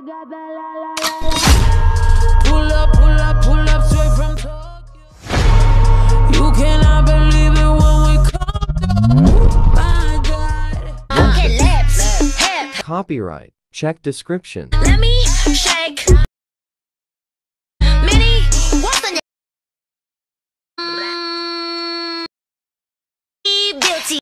Pull up, pull up, pull up straight from Tokyo. You cannot believe it when we come through. My God. Okay, lips, hip, Copyright. Check description. let me shake. Mini, what's the name? Beauty.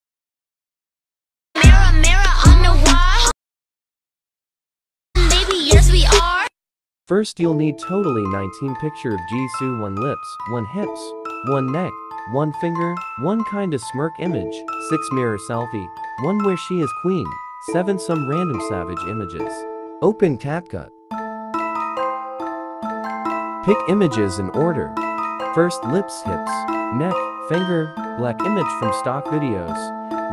First you'll need totally 19 picture of Jisoo 1 lips, 1 hips, 1 neck, 1 finger, 1 kinda smirk image, 6 mirror selfie, 1 where she is queen, 7 some random savage images. Open CapCut. Pick images in order. First lips hips, neck, finger, black image from stock videos,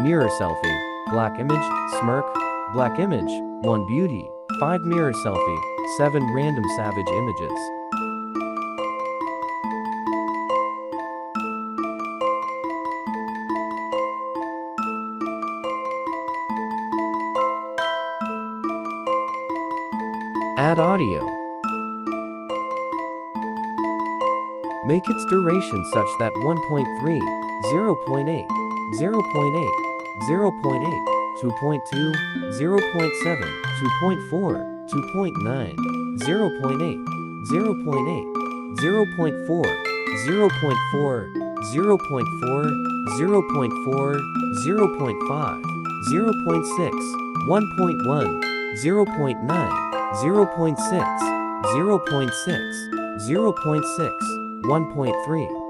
mirror selfie, black image, smirk, black image, 1 beauty, 5 mirror selfie, 7 random savage images. Add audio. Make its duration such that 1.3, 0.8, 0.8, 0.8, 2.2, 0.7, 2.4, 2.9, 0.8, 0.8, 0.4, 0.4, 0.4, 0.4, 0.5, 0.6, 1.1, 0.9, 0.6, 0.6, 0.6, 1.3.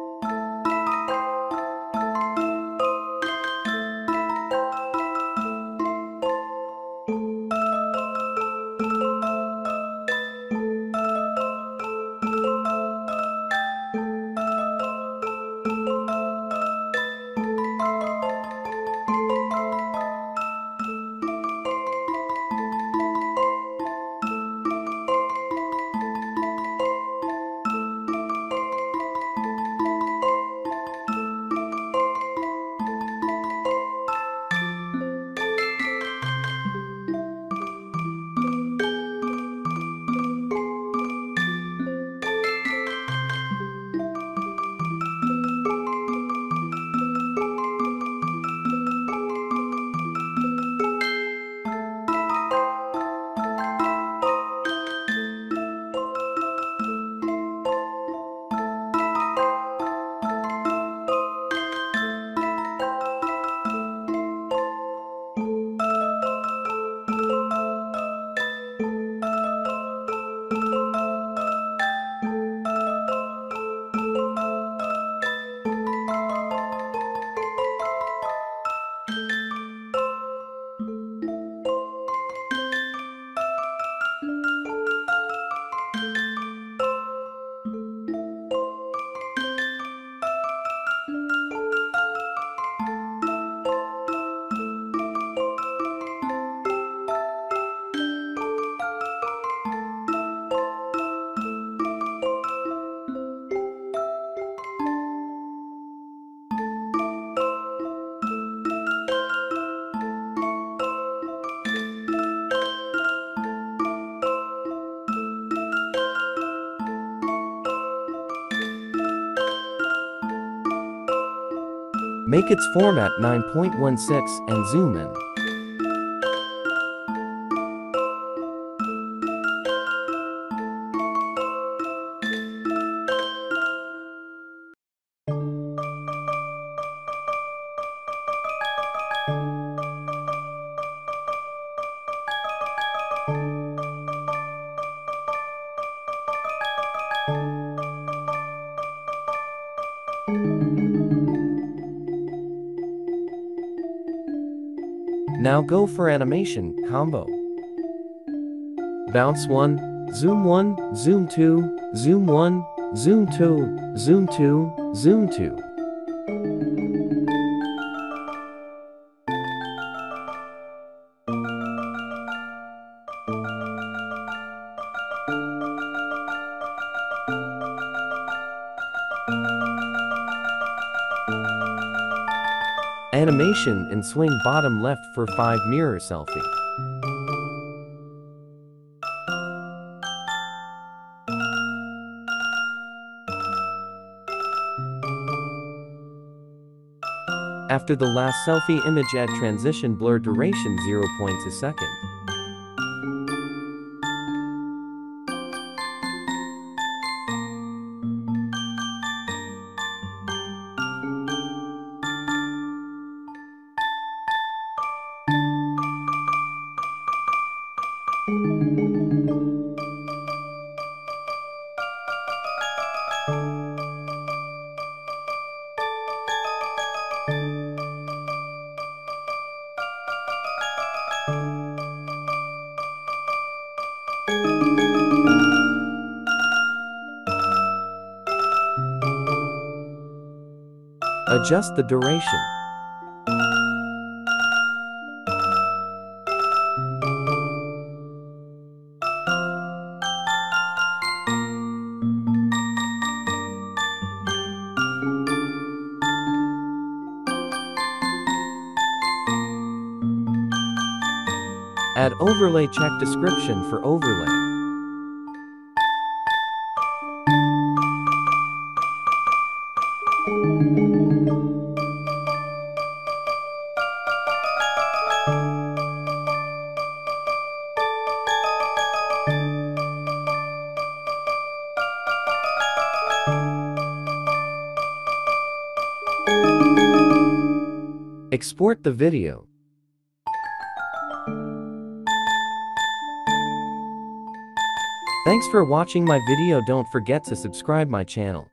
Make its format 9.16 and zoom in. Now go for animation combo. Bounce 1, zoom 1, zoom 2, zoom 1, zoom 2, zoom 2, zoom 2. Animation and swing bottom left for 5 mirror selfie. After the last selfie image at transition blur duration 0 points a second. Adjust the duration. Add overlay check description for overlay. Export the video. Thanks for watching my video don't forget to subscribe my channel.